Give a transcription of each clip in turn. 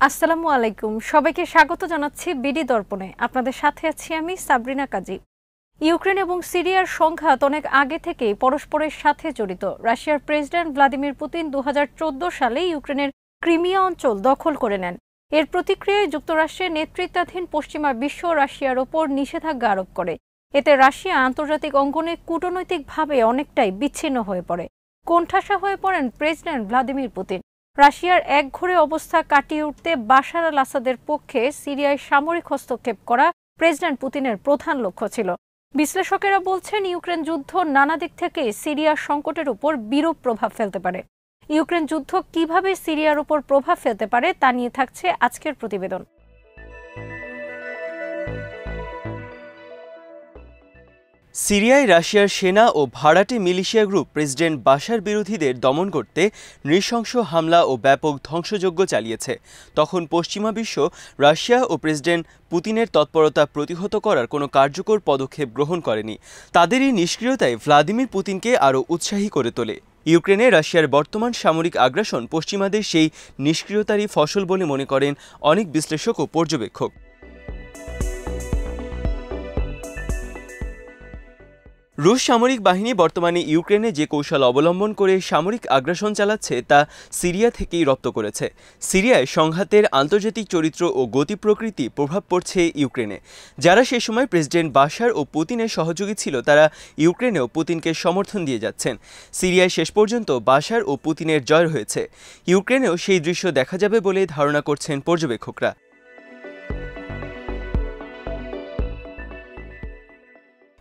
আসসালামু আলাইকুম। সবাইকে স্বাগত জানাচ্ছি বিডি দর্পণে। আপনাদের সাথে আছি আমি সাবরিনা কাজী। ইউক্রেন এবং সিরিয়ার সংঘাত অনেক আগে থেকেই পরস্পরের সাথে জড়িত। রাশিয়ার প্রেসিডেন্ট ভ্লাদিমির পুতিন দু হাজার চোদ্দ সালে ইউক্রেনের ক্রিমিয়া অঞ্চল দখল করে নেন। এর প্রতিক্রিয়ায় যুক্তরাষ্ট্রের নেতৃত্বাধীন পশ্চিমা বিশ্ব রাশিয়ার ওপর নিষেধাজ্ঞা আরোপ করে। এতে রাশিয়া আন্তর্জাতিক অঙ্গনে কূটনৈতিকভাবে অনেকটাই বিচ্ছিন্ন হয়ে পড়ে। কোণঠাসা হয়ে পড়েন প্রেসিডেন্ট ভ্লাদিমির পুতিন। রাশিয়ার একঘরে অবস্থা কাটিয়ে উঠতে বাশার আল আসাদের পক্ষে সিরিয়ায় সামরিক হস্তক্ষেপ করা প্রেসিডেন্ট পুতিনের প্রধান লক্ষ্য ছিল। বিশ্লেষকেরা বলছেন, ইউক্রেন যুদ্ধ নানা দিক থেকে সিরিয়ার সংকটের উপর বিরূপ প্রভাব ফেলতে পারে। ইউক্রেন যুদ্ধ কীভাবে সিরিয়ার উপর প্রভাব ফেলতে পারে তা নিয়ে থাকছে আজকের প্রতিবেদন। সিরিয়ায় রাশিয়ার সেনা ও ভাড়াটে মিলিশিয়া গ্রুপ প্রেসিডেন্ট বাশার বিরোধীদের দমন করতে নৃশংস হামলা ও ব্যাপক ধ্বংসযজ্ঞ চালিয়েছে। তখন পশ্চিমা বিশ্ব, রাশিয়া ও প্রেসিডেন্ট পুতিনের তৎপরতা প্রতিহত করার কোনো কার্যকর পদক্ষেপ গ্রহণ করেনি। তাদের এই নিষ্ক্রিয়তায় ভ্লাদিমির পুতিনকে আরও উৎসাহী করে তোলে। ইউক্রেনে রাশিয়ার বর্তমান সামরিক আগ্রাসন পশ্চিমাদের সেই নিষ্ক্রিয়তারই ফসল বলে মনে করেন অনেক বিশ্লেষক ও পর্যবেক্ষক। রুশ সামরিক বাহিনী বর্তমানে ইউক্রেনে যে কৌশল অবলম্বন করে সামরিক আগ্রাসন চালাচ্ছে, তা সিরিয়া থেকেই রপ্ত করেছে। সিরিয়ায় সংঘাতের আন্তর্জাতিক চরিত্র ও গতি প্রকৃতি প্রভাব পড়ছে ইউক্রেনে। যারা সে সময় প্রেসিডেন্ট বাশার ও পুতিনের সহযোগী ছিল, তারা ইউক্রেনেও পুতিনকে সমর্থন দিয়ে যাচ্ছেন। সিরিয়ায় শেষ পর্যন্ত বাশার ও পুতিনের জয় হয়েছে। ইউক্রেনেও সেই দৃশ্য দেখা যাবে বলে ধারণা করছেন পর্যবেক্ষকরা।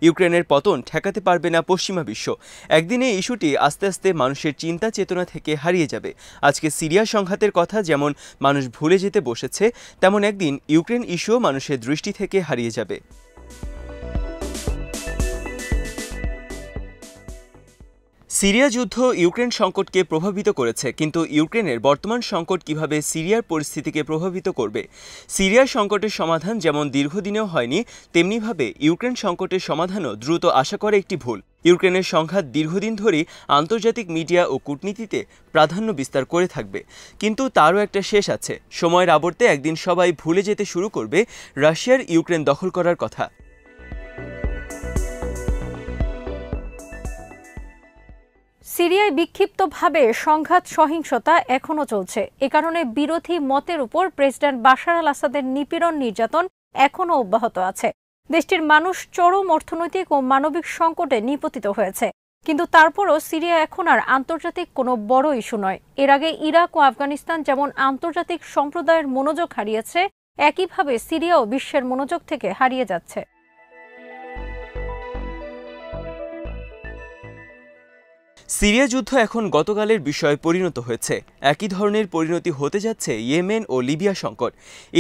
ইউক্রেনের পতন ঠেকাতে পারবে না পশ্চিমা বিশ্ব। একদিনে ইস্যুটি আস্তে আস্তে মানুষের চিন্তা চেতনা থেকে হারিয়ে যাবে। আজকে সিরিয়া সংঘাতের কথা যেমন মানুষ ভুলে যেতে বসেছে, তেমন একদিন ইউক্রেন ইস্যুও মানুষের দৃষ্টি থেকে হারিয়ে যাবে। সিরিয়া যুদ্ধ ইউক্রেন সংকটকে প্রভাবিত করেছে, কিন্তু ইউক্রেনের বর্তমান সংকট কীভাবে সিরিয়ার পরিস্থিতিকে প্রভাবিত করবে? সিরিয়ার সংকটের সমাধান যেমন দীর্ঘদিনেও হয়নি, তেমনিভাবে ইউক্রেন সংকটের সমাধানও দ্রুত আশা করে একটি ভুল। ইউক্রেনের সংঘাত দীর্ঘদিন ধরেই আন্তর্জাতিক মিডিয়া ও কূটনীতিতে প্রাধান্য বিস্তার করে থাকবে। কিন্তু তারও একটা শেষ আছে। সময়ের আবর্তে একদিন সবাই ভুলে যেতে শুরু করবে রাশিয়ার ইউক্রেন দখল করার কথা। সিরিয়ায় বিক্ষিপ্তভাবে সংঘাত সহিংসতা এখনও চলছে। এ কারণে বিরোধী মতের উপর প্রেসিডেন্ট বাশার আল আসাদের নিপীড়ন নির্যাতন এখনও অব্যাহত আছে। দেশটির মানুষ চরম অর্থনৈতিক ও মানবিক সংকটে নিপতিত হয়েছে। কিন্তু তারপরও সিরিয়া এখন আর আন্তর্জাতিক কোনো বড় ইস্যু নয়। এর আগে ইরাক ও আফগানিস্তান যেমন আন্তর্জাতিক সম্প্রদায়ের মনোযোগ হারিয়েছে, একইভাবে সিরিয়াও বিশ্বের মনোযোগ থেকে হারিয়ে যাচ্ছে। সিরিয়া যুদ্ধ এখন গতকালের বিষয়ে পরিণত হয়েছে। একই ধরনের পরিণতি হতে যাচ্ছে ইয়েমেন ও লিবিয়া সংকট।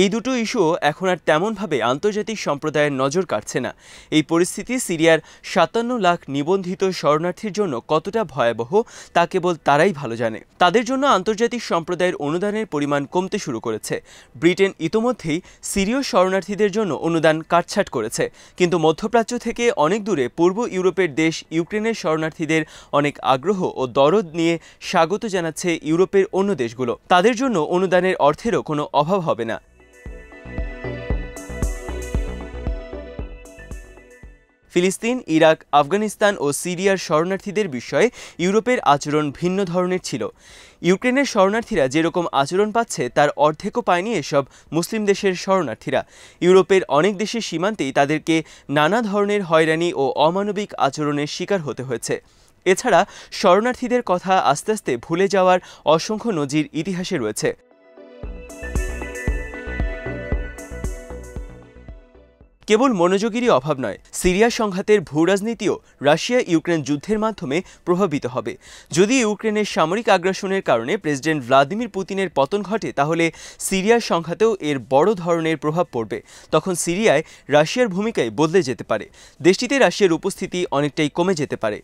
এই দুটো ইস্যুও এখন আর তেমনভাবে আন্তর্জাতিক সম্প্রদায়ের নজর কাটছে না। এই পরিস্থিতি সিরিয়ার সাতান্ন লাখ নিবন্ধিত শরণার্থীর জন্য কতটা ভয়াবহ, তা কেবল তারাই ভালো জানে। তাদের জন্য আন্তর্জাতিক সম্প্রদায়ের অনুদানের পরিমাণ কমতে শুরু করেছে। ব্রিটেন ইতোমধ্যেই সিরীয় শরণার্থীদের জন্য অনুদান কাটছাট করেছে। কিন্তু মধ্যপ্রাচ্য থেকে অনেক দূরে পূর্ব ইউরোপের দেশ ইউক্রেনের শরণার্থীদের অনেক আগ্রহ ও দরদ নিয়ে স্বাগত জানাচ্ছে ইউরোপের অন্য দেশগুলো। তাদের জন্য অনুদানের অর্থেরও কোনো অভাব হবে না। ফিলিস্তিন, ইরাক, আফগানিস্তান ও সিরিয়ার শরণার্থীদের বিষয়ে ইউরোপের আচরণ ভিন্ন ধরনের ছিল। ইউক্রেনের শরণার্থীরা যেরকম আচরণ পাচ্ছে, তার অর্ধেকও পায়নি এসব মুসলিম দেশের শরণার্থীরা। ইউরোপের অনেক দেশের সীমান্তেই তাদেরকে নানা ধরনের হয়রানি ও অমানবিক আচরণের শিকার হতে হয়েছে। এছাড়া শরণার্থীদের কথা আস্তে আস্তে ভুলে যাওয়ার অসংখ্য নজির ইতিহাসে রয়েছে। কেবল মনোযোগেরই অভাব নয়, সিরিয়া সংঘাতের ভূ রাজনীতিও রাশিয়া ইউক্রেন যুদ্ধের মাধ্যমে প্রভাবিত হবে। যদি ইউক্রেনের সামরিক আগ্রাসনের কারণে প্রেসিডেন্ট ভ্লাদিমির পুতিনের পতন ঘটে, তাহলে সিরিয়ার সংঘাতেও এর বড় ধরনের প্রভাব পড়বে। তখন সিরিয়ায় রাশিয়ার ভূমিকায় বদলে যেতে পারে। দেশটিতে রাশিয়ার উপস্থিতি অনেকটাই কমে যেতে পারে।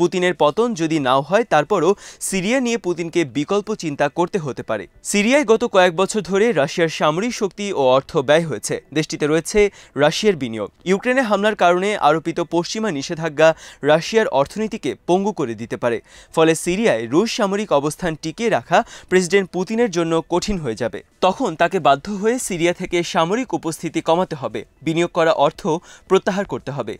পুতিনের পতন যদি নাও হয়, তারপরও সিরিয়া নিয়ে পুতিনকে বিকল্প চিন্তা করতে হতে পারে। সিরিয়ায় গত কয়েক বছর ধরে রাশিয়ার সামরিক শক্তি ও অর্থ ব্যয় হয়েছে। দেশটিতে রয়েছে রাশিয়ার বিনিয়োগ। ইউক্রেনে হামলার কারণে আরোপিত পশ্চিমা নিষেধাজ্ঞা রাশিয়ার অর্থনীতিকে পঙ্গু করে দিতে পারে। ফলে সিরিয়ায় রুশ সামরিক অবস্থান টিকিয়ে রাখা প্রেসিডেন্ট পুতিনের জন্য কঠিন হয়ে যাবে। তখন তাকে বাধ্য হয়ে সিরিয়া থেকে সামরিক উপস্থিতি কমাতে হবে। বিনিয়োগ করা অর্থ প্রত্যাহার করতে হবে।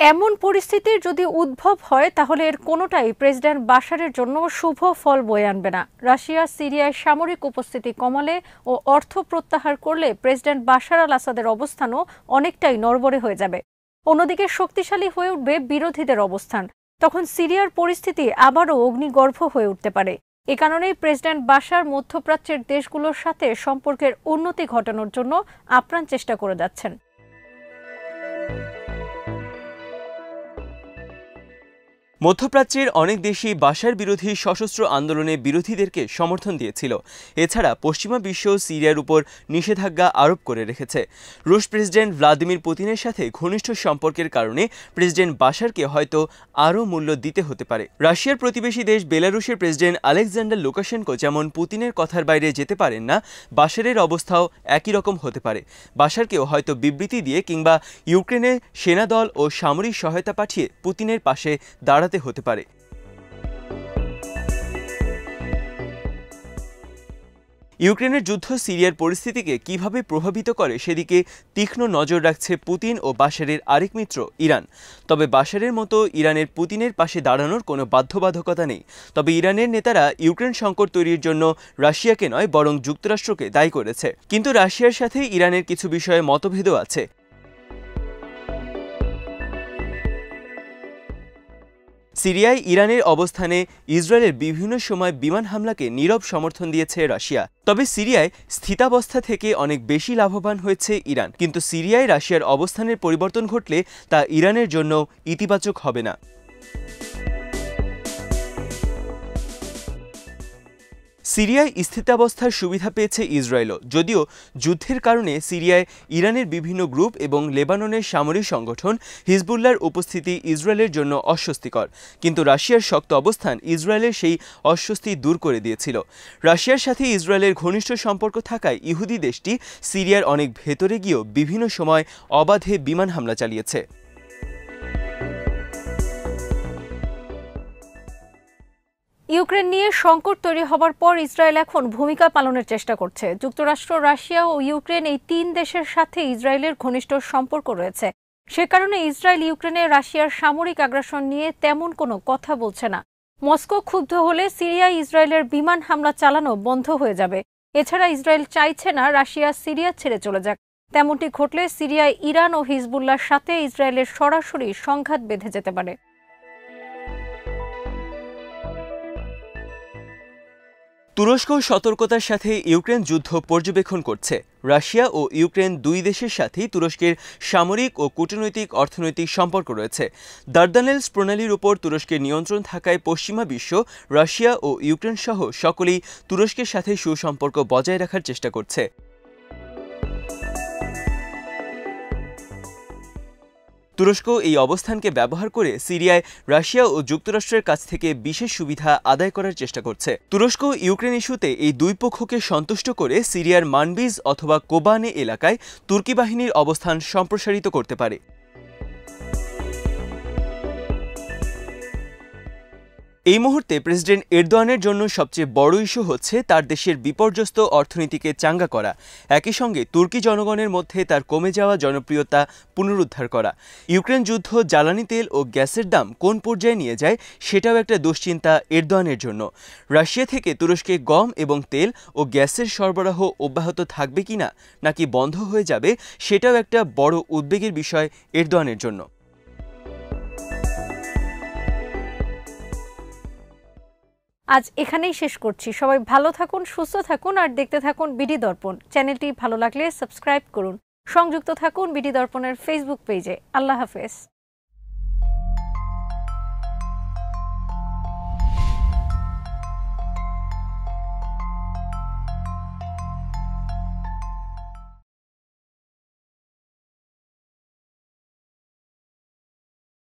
এমন পরিস্থিতির যদি উদ্ভব হয়, তাহলে এর কোনোটাই প্রেসিডেন্ট বাশারের জন্য শুভ ফল বয়ে আনবে না। রাশিয়া, সিরিয়ায় সামরিক উপস্থিতি কমালে ও অর্থ প্রত্যাহার করলে প্রেসিডেন্ট বাশার আল আসাদের অবস্থানও অনেকটাই নড়বড়ে হয়ে যাবে। অন্যদিকে শক্তিশালী হয়ে উঠবে বিরোধীদের অবস্থান। তখন সিরিয়ার পরিস্থিতি আবারও অগ্নিগর্ভ হয়ে উঠতে পারে। এ কারণেই প্রেসিডেন্ট বাশার মধ্যপ্রাচ্যের দেশগুলোর সাথে সম্পর্কের উন্নতি ঘটানোর জন্য আপ্রাণ চেষ্টা করে যাচ্ছেন। মধ্যপ্রাচ্যের অনেক দেশই বাসার বিরোধী সশস্ত্র আন্দোলনে বিরোধীদেরকে সমর্থন দিয়েছিল। এছাড়া পশ্চিমা বিশ্ব সিরিয়ার উপর নিষেধাজ্ঞা আরোপ করে রেখেছে। রুশ প্রেসিডেন্ট ভ্লাদিমির পুতিনের সাথে ঘনিষ্ঠ সম্পর্কের কারণে প্রেসিডেন্ট বাসারকে হয়তো আরও মূল্য দিতে হতে পারে। রাশিয়ার প্রতিবেশী দেশ বেলারুশের প্রেসিডেন্ট আলেকজান্ডার লুকাশেনকো যেমন পুতিনের কথার বাইরে যেতে পারেন না বাসারের অবস্থাও একই রকম হতে পারে। বাসারকেও হয়তো বিবৃতি দিয়ে কিংবা ইউক্রেনে সেনাদল ও সামরিক সহায়তা পাঠিয়ে পুতিনের পাশে দাঁড়াতে হতে পারে। ইউক্রেনের যুদ্ধ সিরিয়ার পরিস্থিতিকে কীভাবে প্রভাবিত করে সেদিকে তীক্ষ্ণ নজর রাখছে পুতিন ও বাশারের আরেক মিত্র, ইরান। তবে বাশারের মতো ইরানের পুতিনের পাশে দাঁড়ানোর কোনো বাধ্যবাধকতা নেই। তবে ইরানের নেতারা ইউক্রেন সংকট তৈরির জন্য রাশিয়াকে নয়, বরং যুক্তরাষ্ট্রকে দায়ী করেছে। কিন্তু রাশিয়ার সাথে ইরানের কিছু বিষয়ে মতভেদও আছে। সিরিয়ায় ইরানের অবস্থানে ইসরায়েলের বিভিন্ন সময় বিমান হামলাকে নীরব সমর্থন দিয়েছে রাশিয়া। তবে সিরিয়ায় স্থিতাবস্থা থেকে অনেক বেশি লাভবান হয়েছে ইরান। কিন্তু সিরিয়ায় রাশিয়ার অবস্থানের পরিবর্তন ঘটলে তা ইরানের জন্য ইতিবাচক হবে না। সিরিয়ায় স্থিতাবস্থার সুবিধা পেয়েছে ইসরায়েলও, যদিও যুদ্ধের কারণে সিরিয়ায় ইরানের বিভিন্ন গ্রুপ এবং লেবাননের সামরিক সংগঠন হিজবুল্লার উপস্থিতি ইসরায়েলের জন্য অস্বস্তিকর। কিন্তু রাশিয়ার শক্ত অবস্থান ইসরায়েলের সেই অস্বস্তি দূর করে দিয়েছিল। রাশিয়ার সাথে ইসরায়েলের ঘনিষ্ঠ সম্পর্ক থাকায় ইহুদি দেশটি সিরিয়ার অনেক ভেতরে গিয়েও বিভিন্ন সময় অবাধে বিমান হামলা চালিয়েছে। ইউক্রেন নিয়ে সংকট তৈরি হবার পর ইসরায়েল এখন ভূমিকা পালনের চেষ্টা করছে। যুক্তরাষ্ট্র, রাশিয়া ও ইউক্রেন এই তিন দেশের সাথে ইসরায়েলের ঘনিষ্ঠ সম্পর্ক রয়েছে। সে কারণে ইসরায়েল ইউক্রেনে রাশিয়ার সামরিক আগ্রাসন নিয়ে তেমন কোনো কথা বলছে না। মস্কো ক্ষুব্ধ হলে সিরিয়ায় ইসরায়েলের বিমান হামলা চালানো বন্ধ হয়ে যাবে। এছাড়া ইসরায়েল চাইছে না রাশিয়া সিরিয়া ছেড়ে চলে যাক। তেমনটি ঘটলে সিরিয়ায় ইরান ও হিজবুল্লার সাথে ইসরায়েলের সরাসরি সংঘাত বেঁধে যেতে পারে। তুরস্ক সতর্কতার সাথে ইউক্রেন যুদ্ধ পর্যবেক্ষণ করছে। রাশিয়া ও ইউক্রেন দুই দেশের সাথেই তুরস্কের সামরিক ও কূটনৈতিক অর্থনৈতিক সম্পর্ক রয়েছে। দার্দানেলস প্রণালীর উপর তুরস্কের নিয়ন্ত্রণ থাকায় পশ্চিমা বিশ্ব, রাশিয়া ও ইউক্রেন সহ সকলেই তুরস্কের সাথে সুসম্পর্ক বজায় রাখার চেষ্টা করছে। তুরস্ক এই অবস্থানকে ব্যবহার করে সিরিয়ায় রাশিয়া ও যুক্তরাষ্ট্রের কাছ থেকে বিশেষ সুবিধা আদায় করার চেষ্টা করছে। তুরস্ক ইউক্রেন ইস্যুতে এই দুই পক্ষকে সন্তুষ্ট করে সিরিয়ার মানবিজ অথবা কোবানে এলাকায় তুর্কি বাহিনীর অবস্থান সম্প্রসারিত করতে পারে। এই মুহূর্তে প্রেসিডেন্ট এরদোয়ানের জন্য সবচেয়ে বড় ইস্যু হচ্ছে তার দেশের বিপর্যস্ত অর্থনীতিকে চাঙ্গা করা। একই সঙ্গে তুর্কি জনগণের মধ্যে তার কমে যাওয়া জনপ্রিয়তা পুনরুদ্ধার করা। ইউক্রেন যুদ্ধ, জ্বালানি তেল ও গ্যাসের দাম কোন পর্যায়ে নিয়ে যায় সেটাও একটা দুশ্চিন্তা এরদোয়ানের জন্য। রাশিয়া থেকে তুরস্কে গম এবং তেল ও গ্যাসের সরবরাহ অব্যাহত থাকবে কিনা নাকি বন্ধ হয়ে যাবে সেটাও একটা বড় উদ্বেগের বিষয় এরদোয়ানের জন্য। আজ এখানেই শেষ করছি। সবাই ভালো থাকুন, সুস্থ থাকুন আর দেখতে থাকুন বিডি দর্পণ। চ্যানেলটি ভালো লাগলে সাবস্ক্রাইব করুন। সংযুক্ত থাকুন বিডি দর্পণের ফেসবুক পেজে আল্লাহ হাফেজ।